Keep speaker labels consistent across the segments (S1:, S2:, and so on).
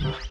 S1: you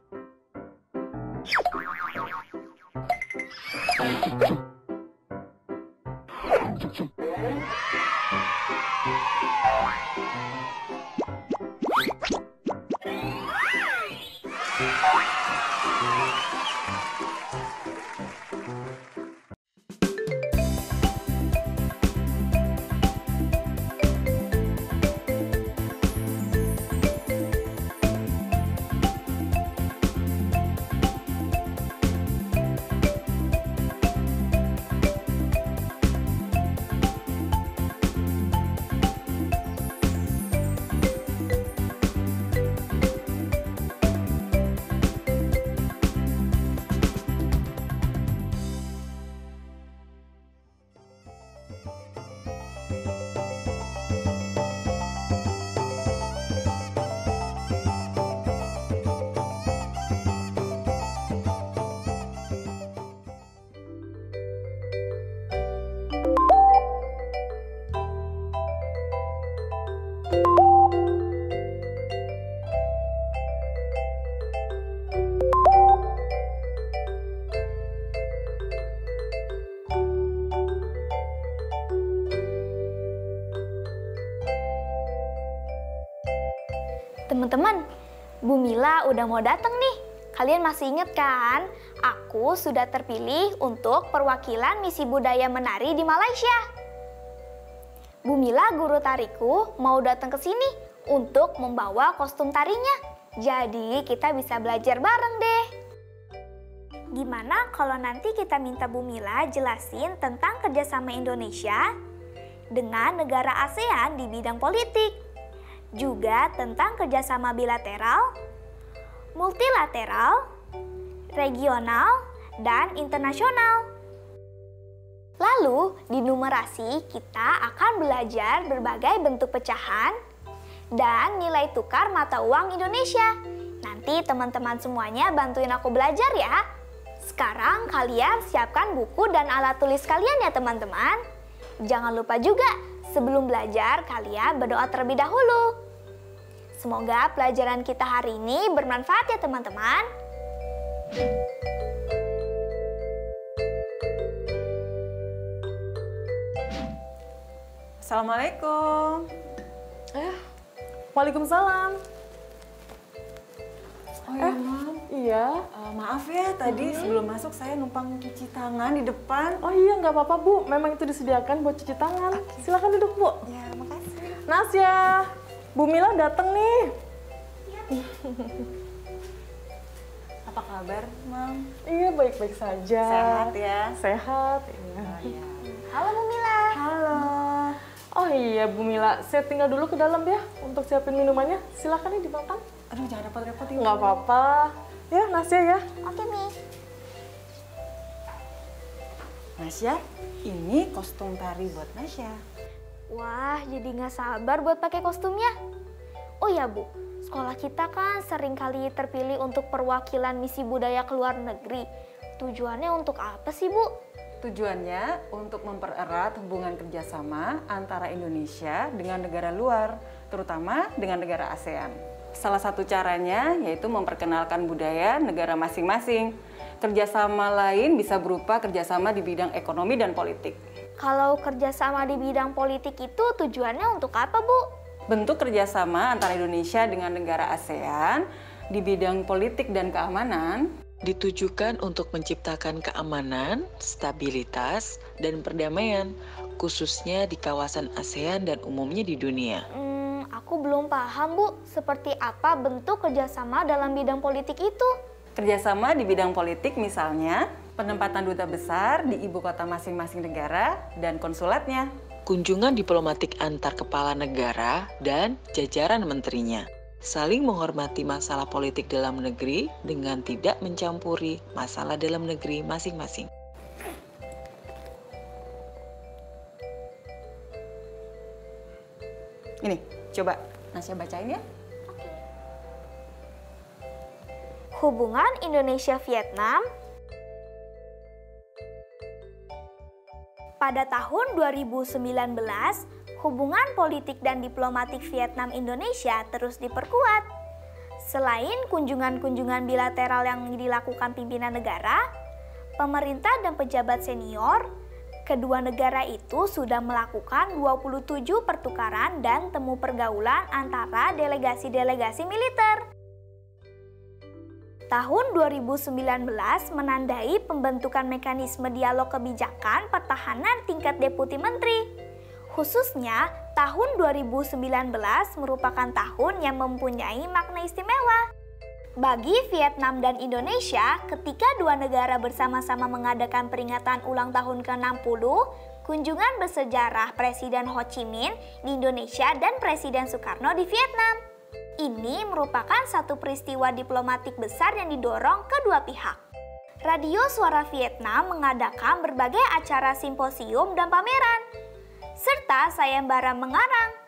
S1: Teman-teman, Bu Mila udah mau datang nih. Kalian masih inget kan? Aku sudah terpilih untuk perwakilan misi budaya menari di Malaysia. Bu Mila guru tariku mau datang ke sini untuk membawa kostum tarinya. Jadi kita bisa belajar bareng deh. Gimana kalau nanti kita minta Bu Mila jelasin tentang kerjasama Indonesia dengan negara ASEAN di bidang politik? Juga tentang kerjasama bilateral, multilateral, regional, dan internasional. Lalu, di numerasi kita akan belajar berbagai bentuk pecahan dan nilai tukar mata uang Indonesia. Nanti teman-teman semuanya bantuin aku belajar ya. Sekarang kalian siapkan buku dan alat tulis kalian ya teman-teman. Jangan lupa juga, sebelum belajar kalian berdoa terlebih dahulu. Semoga pelajaran kita hari ini bermanfaat ya teman-teman.
S2: Assalamualaikum.
S3: Eh, Waalaikumsalam.
S2: Oh ya, Mam.
S3: Iya.
S2: Eh, maaf ya, tadi sebelum masuk saya numpang cuci tangan di depan.
S3: Oh iya, nggak apa-apa Bu. Memang itu disediakan buat cuci tangan. Silakan duduk Bu.
S2: Ya, makasih.
S3: Nasya, Bu Mila datang nih.
S2: Apa kabar, Mam?
S3: Iya, baik-baik saja.
S2: Sehat ya?
S3: Sehat. Iya.
S2: Oh, iya.
S1: Halo Bu Mila.
S2: Halo.
S3: Oh iya, Bu Mila. Saya tinggal dulu ke dalam ya untuk siapin minumannya. Silakan nih dimakan.
S2: Aduh, jangan repot-repot Ibu.
S3: Nggak apa-apa. Ya, Nasya ya.
S1: Oke Mi.
S2: Nasya, ini kostum tari buat Nasya.
S1: Wah, jadi nggak sabar buat pakai kostumnya. Oh ya Bu, sekolah kita kan sering kali terpilih untuk perwakilan misi budaya ke luar negeri. Tujuannya untuk apa sih Bu?
S2: Tujuannya untuk mempererat hubungan kerjasama antara Indonesia dengan negara luar, terutama dengan negara ASEAN. Salah satu caranya yaitu memperkenalkan budaya negara masing-masing. Kerjasama lain bisa berupa kerjasama di bidang ekonomi dan politik.
S1: Kalau kerjasama di bidang politik itu tujuannya untuk apa Bu?
S2: Bentuk kerjasama antara Indonesia dengan negara ASEAN di bidang politik dan keamanan
S4: ditujukan untuk menciptakan keamanan, stabilitas, dan perdamaian, khususnya di kawasan ASEAN dan umumnya di dunia.
S1: Hmm, aku belum paham Bu, seperti apa bentuk kerjasama dalam bidang politik itu?
S2: Kerjasama di bidang politik misalnya penempatan duta besar di ibu kota masing-masing negara dan konsulatnya.
S4: Kunjungan diplomatik antar kepala negara dan jajaran menterinya. Saling menghormati masalah politik dalam negeri dengan tidak mencampuri masalah dalam negeri masing-masing.
S2: Ini, coba Nasya bacain ya.
S1: Hubungan Indonesia-Vietnam Pada tahun 2019, hubungan politik dan diplomatik Vietnam Indonesia terus diperkuat. Selain kunjungan-kunjungan bilateral yang dilakukan pimpinan negara, pemerintah dan pejabat senior, kedua negara itu sudah melakukan 27 pertukaran dan temu pergaulan antara delegasi-delegasi militer. Tahun 2019 menandai pembentukan mekanisme dialog kebijakan pertahanan tingkat deputi menteri. Khususnya, tahun 2019 merupakan tahun yang mempunyai makna istimewa. Bagi Vietnam dan Indonesia, ketika dua negara bersama-sama mengadakan peringatan ulang tahun ke-60, kunjungan bersejarah Presiden Ho Chi Minh di Indonesia dan Presiden Soekarno di Vietnam. Ini merupakan satu peristiwa diplomatik besar yang didorong kedua pihak. Radio Suara Vietnam mengadakan berbagai acara simposium dan pameran, serta sayembara mengarang.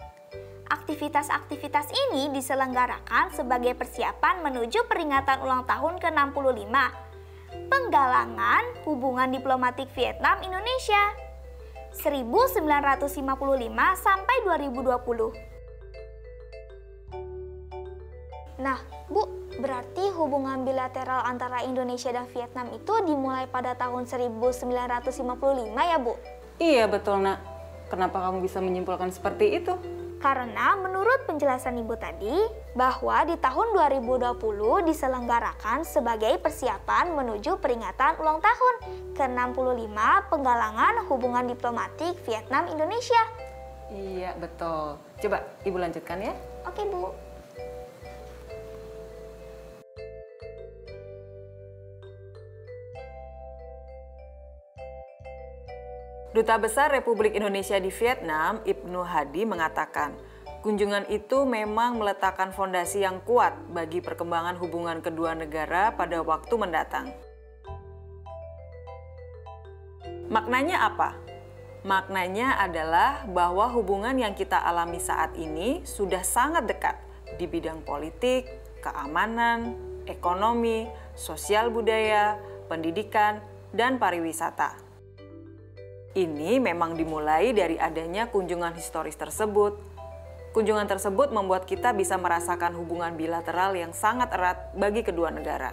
S1: Aktivitas-aktivitas ini diselenggarakan sebagai persiapan menuju peringatan ulang tahun ke-65 Penggalangan Hubungan Diplomatik Vietnam Indonesia 1955 sampai 2020. Nah, Bu, berarti hubungan bilateral antara Indonesia dan Vietnam itu dimulai pada tahun 1955 ya, Bu?
S2: Iya, betul, Nak. Kenapa kamu bisa menyimpulkan seperti itu?
S1: Karena menurut penjelasan Ibu tadi, bahwa di tahun 2020 diselenggarakan sebagai persiapan menuju peringatan ulang tahun ke-65 penggalangan hubungan diplomatik Vietnam-Indonesia.
S2: Iya, betul. Coba Ibu lanjutkan ya.
S1: Oke, Bu.
S2: Duta Besar Republik Indonesia di Vietnam, Ibnu Hadi mengatakan, kunjungan itu memang meletakkan fondasi yang kuat bagi perkembangan hubungan kedua negara pada waktu mendatang. Maknanya apa? Maknanya adalah bahwa hubungan yang kita alami saat ini sudah sangat dekat di bidang politik, keamanan, ekonomi, sosial budaya, pendidikan, dan pariwisata. Ini memang dimulai dari adanya kunjungan historis tersebut. Kunjungan tersebut membuat kita bisa merasakan hubungan bilateral yang sangat erat bagi kedua negara.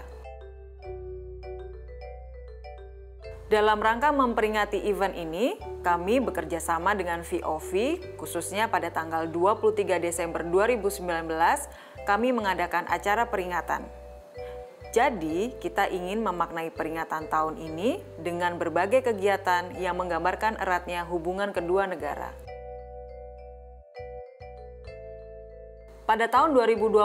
S2: Dalam rangka memperingati event ini, kami bekerja sama dengan VOV, khususnya pada tanggal 23 Desember 2019, kami mengadakan acara peringatan jadi, kita ingin memaknai peringatan tahun ini dengan berbagai kegiatan yang menggambarkan eratnya hubungan kedua negara. Pada tahun 2020,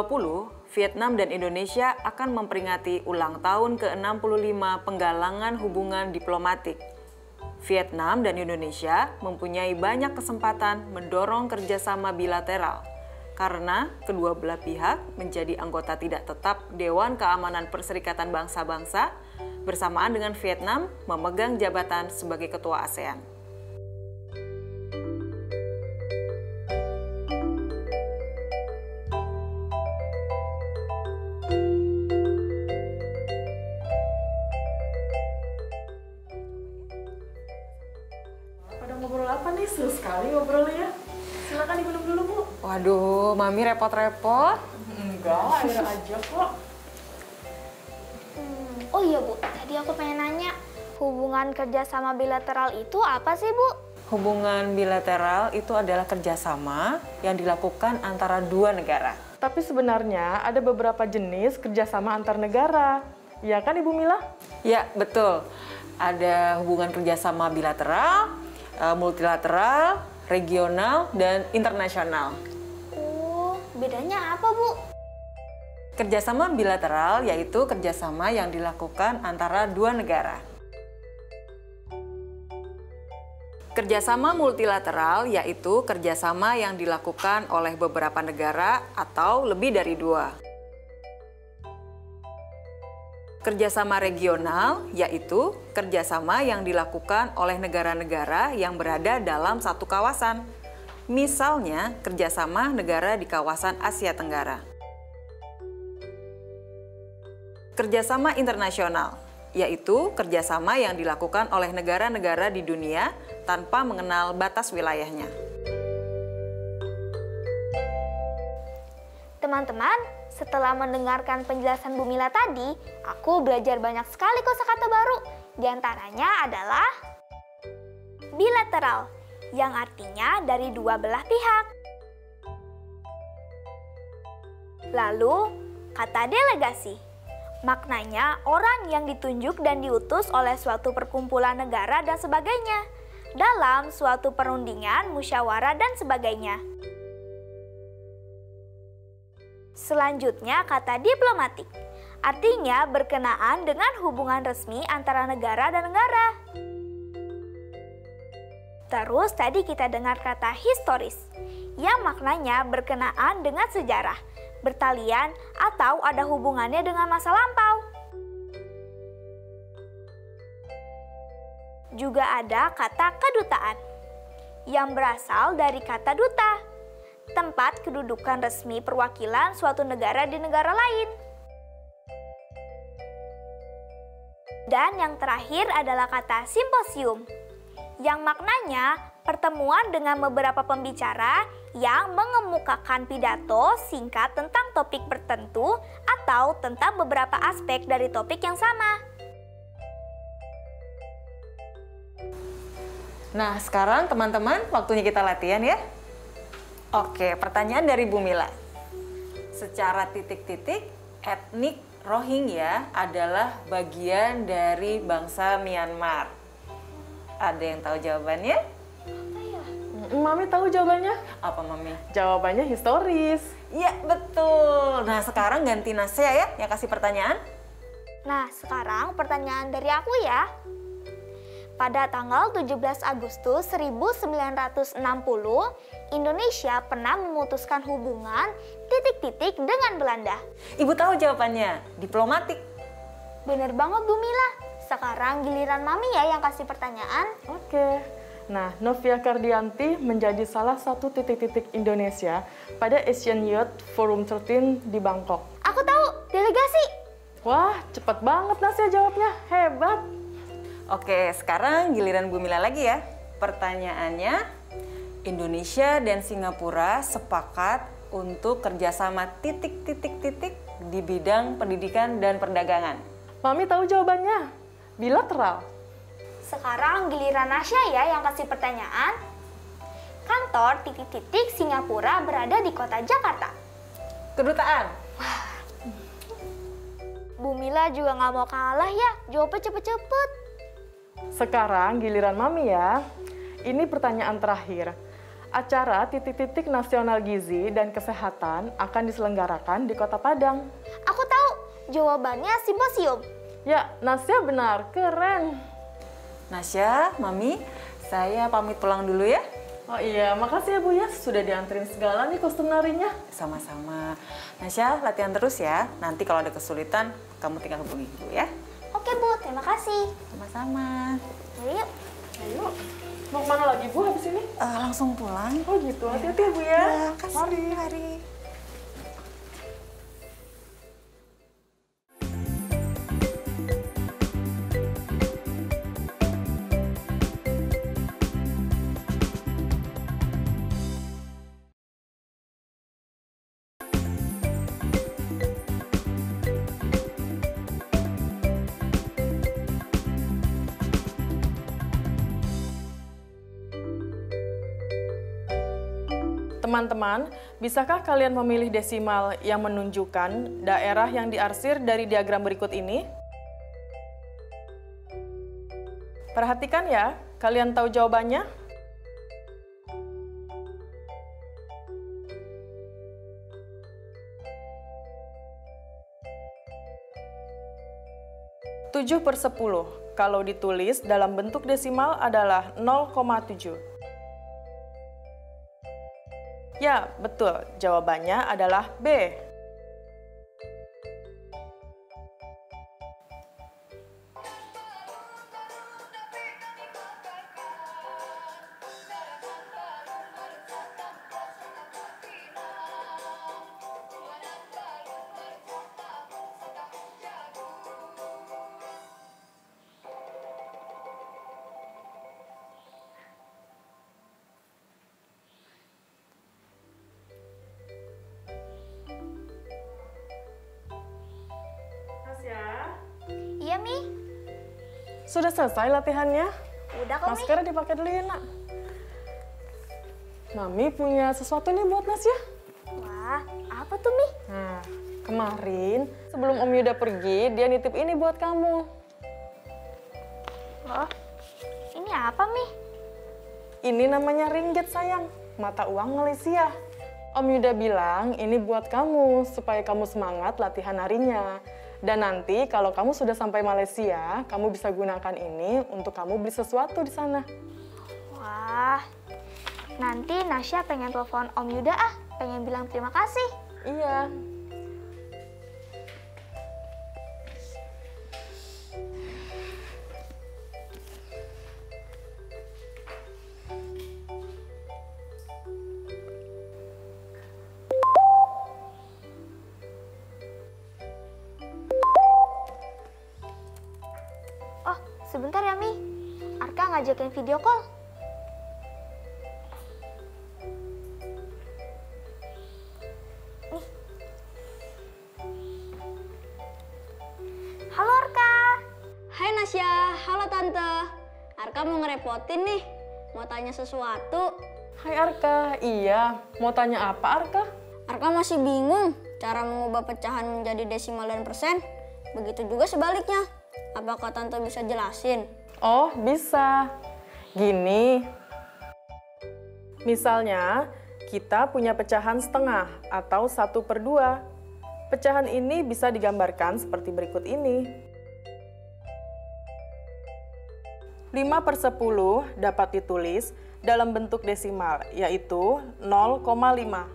S2: Vietnam dan Indonesia akan memperingati ulang tahun ke-65 penggalangan hubungan diplomatik. Vietnam dan Indonesia mempunyai banyak kesempatan mendorong kerjasama bilateral karena kedua belah pihak menjadi anggota tidak tetap Dewan Keamanan Perserikatan Bangsa-Bangsa bersamaan dengan Vietnam memegang jabatan sebagai ketua ASEAN.
S3: Pada ngobrol apa nih? Seru sekali ngobrolnya. Silakan diminum dulu, Bu.
S2: Waduh, Mami repot-repot.
S3: Enggak, air aja kok.
S1: Hmm, oh iya Bu, tadi aku pengen nanya, hubungan kerjasama bilateral itu apa sih Bu?
S2: Hubungan bilateral itu adalah kerjasama yang dilakukan antara dua negara.
S3: Tapi sebenarnya ada beberapa jenis kerjasama antar negara. Ya kan Ibu Mila?
S2: Ya, betul. Ada hubungan kerjasama bilateral, eh, multilateral, regional, dan internasional.
S1: Bedanya apa Bu?
S2: Kerjasama bilateral yaitu kerjasama yang dilakukan antara dua negara. Kerjasama multilateral yaitu kerjasama yang dilakukan oleh beberapa negara atau lebih dari dua. Kerjasama regional yaitu kerjasama yang dilakukan oleh negara-negara yang berada dalam satu kawasan. Misalnya, kerjasama negara di kawasan Asia Tenggara. Kerjasama internasional yaitu kerjasama yang dilakukan oleh negara-negara di dunia tanpa mengenal batas wilayahnya.
S1: Teman-teman, Setelah mendengarkan penjelasan Bu Mila tadi, aku belajar banyak sekali kosakata baru. Di antaranya adalah bilateral, yang artinya dari dua belah pihak. Lalu, kata delegasi. Maknanya orang yang ditunjuk dan diutus oleh suatu perkumpulan negara dan sebagainya dalam suatu perundingan, musyawarah, dan sebagainya. Selanjutnya kata diplomatik. Artinya berkenaan dengan hubungan resmi antara negara dan negara. Terus tadi kita dengar kata historis, yang maknanya berkenaan dengan sejarah, bertalian, atau ada hubungannya dengan masa lampau. Juga ada kata kedutaan, yang berasal dari kata duta, tempat kedudukan resmi perwakilan suatu negara di negara lain. Dan yang terakhir adalah kata simposium, yang maknanya pertemuan dengan beberapa pembicara yang mengemukakan pidato singkat tentang topik tertentu atau tentang beberapa aspek dari topik yang sama.
S2: Nah, sekarang teman-teman waktunya kita latihan ya. Oke, pertanyaan dari Bu Mila. Secara titik-titik, etnik Rohingya adalah bagian dari bangsa Myanmar. Ada yang tahu jawabannya?
S3: Mm, Mami tahu jawabannya?
S2: Apa Mami?
S3: Jawabannya historis.
S2: Iya, betul. Nah, sekarang ganti Nasya ya yang kasih pertanyaan.
S1: Nah, sekarang pertanyaan dari aku ya. Pada tanggal 17 Agustus 1960, Indonesia pernah memutuskan hubungan titik-titik dengan Belanda.
S2: Ibu tahu jawabannya, diplomatik.
S1: Bener banget Bu Mila. Sekarang giliran Mami ya yang kasih pertanyaan.
S3: Oke. Nah, Novia Kardianti menjadi salah satu titik-titik Indonesia pada Asian Youth Forum 13 di Bangkok.
S1: Aku tahu, delegasi.
S3: Wah, cepet banget Nasya jawabnya. Hebat.
S2: Oke, sekarang giliran Bu Mila lagi ya. Pertanyaannya, Indonesia dan Singapura sepakat untuk kerjasama titik-titik-titik di bidang pendidikan dan perdagangan.
S3: Mami tahu jawabannya. Bilateral.
S1: Sekarang giliran Nasya ya yang kasih pertanyaan. Kantor titik-titik Singapura berada di kota Jakarta.
S2: Kedutaan.
S1: Bu Mila juga nggak mau kalah ya. Jawabnya cepet-cepet.
S3: Sekarang giliran Mami ya. Ini pertanyaan terakhir. Acara titik-titik nasional gizi dan kesehatan akan diselenggarakan di Kota Padang.
S1: Aku tahu jawabannya simposium.
S3: Ya, Nasya benar. Keren.
S2: Nasya, Mami, saya pamit pulang dulu ya.
S3: Oh iya, makasih ya Bu ya. Sudah dianterin segala nih kostum narinya.
S2: Sama-sama. Nasya, latihan terus ya. Nanti kalau ada kesulitan, kamu tinggal hubungi ibu ya.
S1: Oke Bu, terima kasih.
S2: Sama-sama.
S1: Yuk.
S3: Ayo. Mau ke mana lagi Bu habis ini?
S2: Eh, langsung pulang.
S3: Oh gitu, hati-hati ya Bu ya.
S2: Ya, kasih. Hari.
S3: Teman-teman, bisakah kalian memilih desimal yang menunjukkan daerah yang diarsir dari diagram berikut ini? Perhatikan ya, kalian tahu jawabannya? Tujuh per 10 kalau ditulis dalam bentuk desimal adalah 0,7. Ya, betul. Jawabannya adalah B. sudah selesai latihannya?
S1: Udah kok, Mi.
S3: Maskernya dipakai dulu ya, nak. Mami punya sesuatu nih buat Nasya.
S1: Wah, apa tuh, Mi?
S3: Nah, kemarin sebelum Om Yuda pergi, dia nitip ini buat kamu.
S1: Oh, ini apa, Mi?
S3: Ini namanya ringgit sayang, mata uang Malaysia. Om Yuda bilang ini buat kamu, supaya kamu semangat latihan harinya. Dan nanti kalau kamu sudah sampai Malaysia, kamu bisa gunakan ini untuk kamu beli sesuatu di sana.
S1: Wah, nanti Nasya pengen telepon Om Yuda ah, pengen bilang terima kasih.
S3: Iya.
S1: Ngajakin video call. Nih. Halo Arka.
S5: Hai Nasya, halo Tante. Arka mau ngerepotin nih, mau tanya sesuatu.
S3: Hai Arka, iya. Mau tanya apa Arka?
S5: Arka masih bingung cara mengubah pecahan menjadi desimal dan persen. Begitu juga sebaliknya. Apakah Tante bisa jelasin?
S3: Oh, bisa. Gini. Misalnya, kita punya pecahan setengah atau satu per dua. Pecahan ini bisa digambarkan seperti berikut ini. 5 per 10 dapat ditulis dalam bentuk desimal, yaitu 0,5.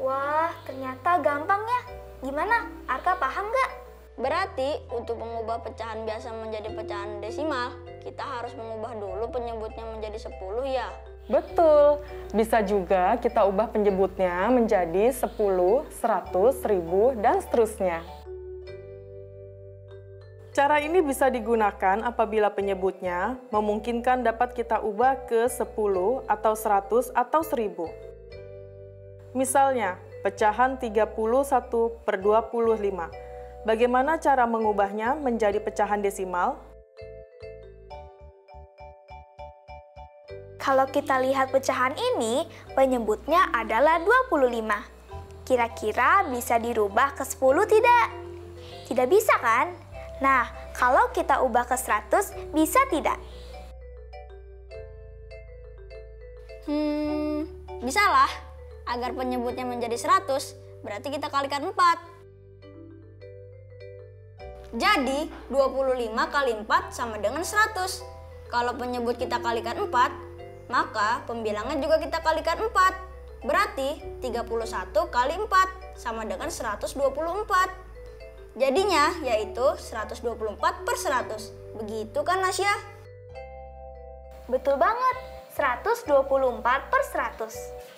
S1: Wah, ternyata gampang ya. Gimana? Arka paham nggak?
S5: Berarti untuk mengubah pecahan biasa menjadi pecahan desimal, kita harus mengubah dulu penyebutnya menjadi 10 ya.
S3: Betul. Bisa juga kita ubah penyebutnya menjadi 10, 100, 1000, dan seterusnya. Cara ini bisa digunakan apabila penyebutnya memungkinkan dapat kita ubah ke 10 atau 100 atau 1000. Misalnya, pecahan 31 per 25. Bagaimana cara mengubahnya menjadi pecahan desimal?
S1: Kalau kita lihat pecahan ini, penyebutnya adalah 25. Kira-kira bisa dirubah ke 10 tidak? Tidak bisa kan? Nah, kalau kita ubah ke 100, bisa tidak?
S5: Hmm, bisalah. Agar penyebutnya menjadi 100, berarti kita kalikan 4. Jadi, 25 kali 4 sama dengan 100. Kalau penyebut kita kalikan 4, maka pembilangnya juga kita kalikan 4. Berarti 31 kali 4 sama dengan 124. Jadinya yaitu 124 per 100. Begitu kan Nasya?
S1: Betul banget, 124 per 100.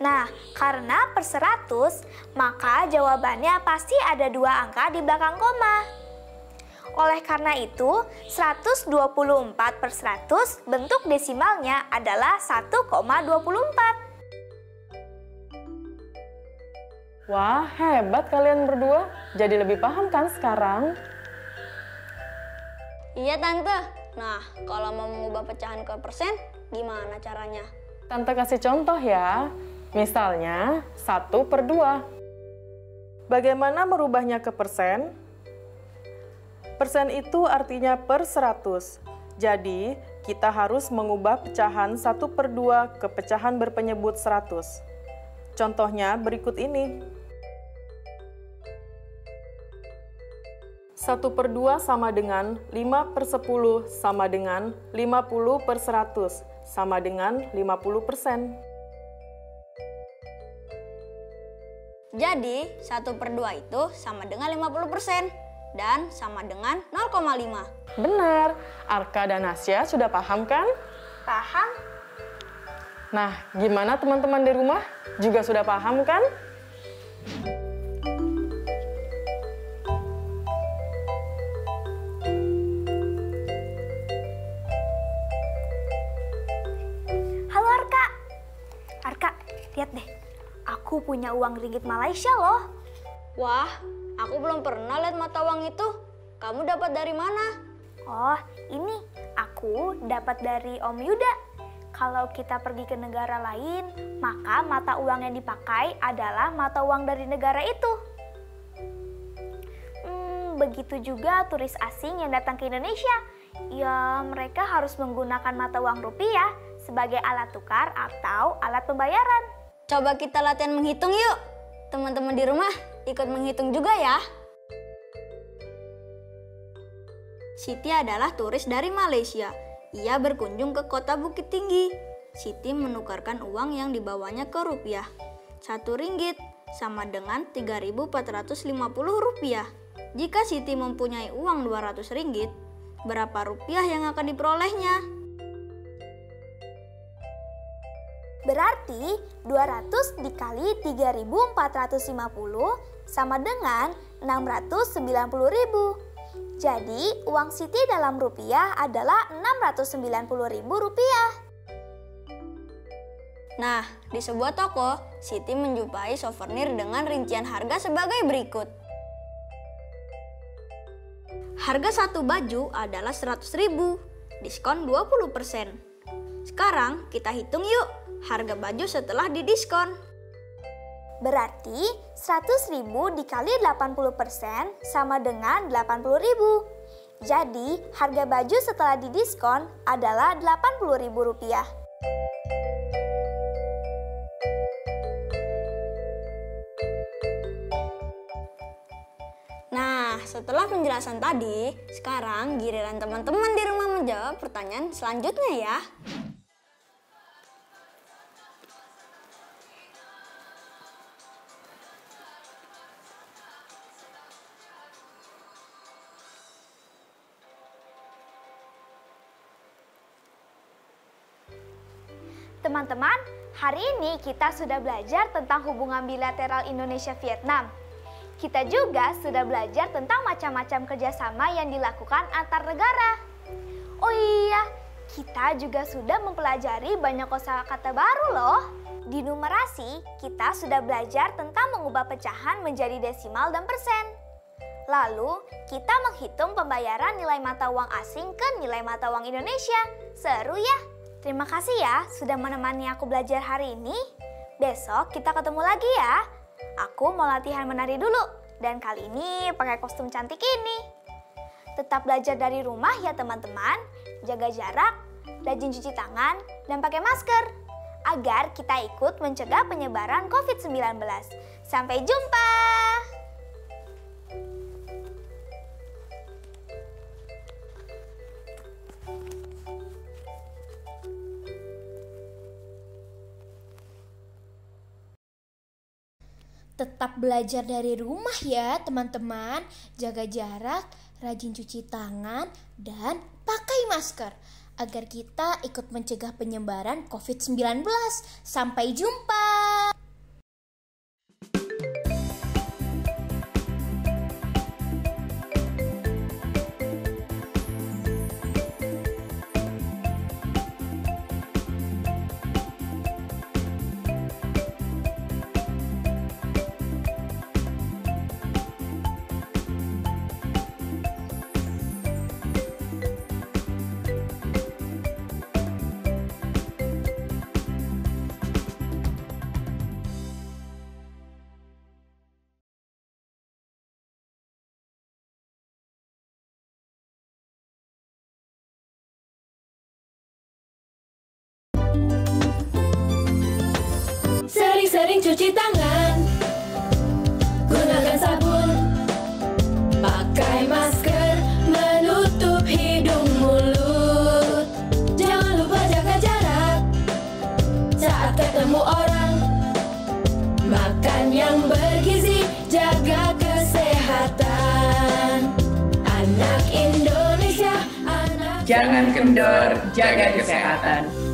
S1: Nah, karena per 100, maka jawabannya pasti ada dua angka di belakang koma. Oleh karena itu, 124 per 100 bentuk desimalnya adalah 1,24.
S3: Wah, hebat kalian berdua. Jadi lebih paham kan sekarang?
S5: Iya tante. Nah, kalau mau mengubah pecahan ke persen, gimana caranya?
S3: Tante kasih contoh ya. Misalnya, 1 per 2. Bagaimana merubahnya ke persen? Persen itu artinya per 100. Jadi, kita harus mengubah pecahan 1 per 2 ke pecahan berpenyebut 100. Contohnya berikut ini. 1 per 2 sama dengan 5 per 10 sama dengan 50 per 100 sama dengan 50 persen.
S5: Jadi, 1 per 2 itu sama dengan 50% dan sama dengan 0,5.
S3: Benar, Arka dan Asya sudah paham kan?
S1: Paham?
S3: Nah, gimana teman-teman di rumah? Juga sudah paham kan?
S1: Halo Arka. Arka, lihat deh. Aku punya uang ringgit Malaysia loh.
S5: Wah, aku belum pernah lihat mata uang itu. Kamu dapat dari mana?
S1: Oh, ini aku dapat dari Om Yuda. Kalau kita pergi ke negara lain, maka mata uang yang dipakai adalah mata uang dari negara itu. Hmm, begitu juga turis asing yang datang ke Indonesia. Ya, mereka harus menggunakan mata uang rupiah sebagai alat tukar atau alat pembayaran.
S5: Coba kita latihan menghitung yuk. Teman-teman di rumah ikut menghitung juga ya. Siti adalah turis dari Malaysia. Ia berkunjung ke kota Bukit Tinggi. Siti menukarkan uang yang dibawanya ke rupiah. Satu ringgit sama dengan 3.450 rupiah. Jika Siti mempunyai uang 200 ringgit, berapa rupiah yang akan diperolehnya?
S1: Berarti 200 dikali 3450 sama dengan 690.000. Jadi uang Siti dalam rupiah adalah 690.000 rupiah.
S5: Nah, di sebuah toko, Siti menjumpai souvenir dengan rincian harga sebagai berikut. Harga satu baju adalah 100.000, diskon 20%. Sekarang kita hitung yuk harga baju setelah didiskon.
S1: Berarti 100.000 dikali 80% sama dengan 80.000. Jadi harga baju setelah didiskon adalah 80.000 rupiah.
S5: Nah, setelah penjelasan tadi, sekarang giliran teman-teman di rumah menjawab pertanyaan selanjutnya ya.
S1: Hari ini kita sudah belajar tentang hubungan bilateral Indonesia-Vietnam. Kita juga sudah belajar tentang macam-macam kerjasama yang dilakukan antar negara. Oh iya, kita juga sudah mempelajari banyak kosakata baru loh. Di numerasi, kita sudah belajar tentang mengubah pecahan menjadi desimal dan persen. Lalu, kita menghitung pembayaran nilai mata uang asing ke nilai mata uang Indonesia. Seru ya? Terima kasih ya sudah menemani aku belajar hari ini. Besok kita ketemu lagi ya. Aku mau latihan menari dulu dan kali ini pakai kostum cantik ini. Tetap belajar dari rumah ya teman-teman. Jaga jarak, rajin cuci tangan, dan pakai masker agar kita ikut mencegah penyebaran COVID-19. Sampai jumpa!
S6: Tetap belajar dari rumah ya teman-teman. Jaga jarak, rajin cuci tangan, dan pakai masker Agar kita ikut mencegah penyebaran COVID-19 Sampai jumpa
S7: Sering-sering cuci tangan. Gunakan sabun. Pakai masker. Menutup hidung mulut. Jangan lupa jaga jarak. Saat ketemu orang. Makan yang bergizi. Jaga kesehatan. Anak Indonesia anak
S8: Jangan kendor, jaga kesehatan.